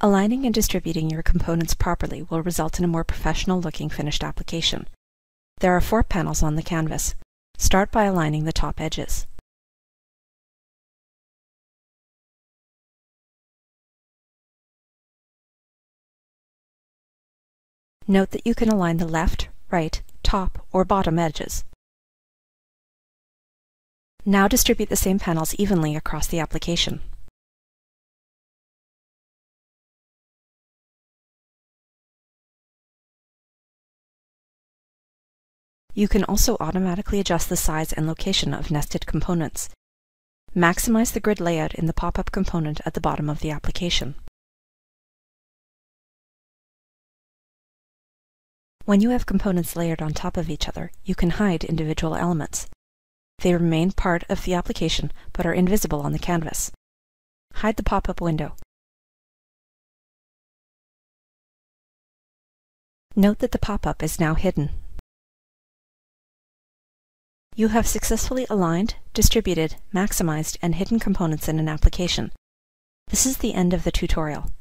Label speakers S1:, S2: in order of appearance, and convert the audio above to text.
S1: Aligning and distributing your components properly will result in a more professional looking finished application. There are four panels on the canvas. Start by aligning the top edges. Note that you can align the left, right, top, or bottom edges. Now distribute the same panels evenly across the application. You can also automatically adjust the size and location of nested components. Maximize the grid layout in the pop-up component at the bottom of the application. When you have components layered on top of each other, you can hide individual elements. They remain part of the application, but are invisible on the canvas. Hide the pop-up window. Note that the pop-up is now hidden. You have successfully aligned, distributed, maximized, and hidden components in an application. This is the end of the tutorial.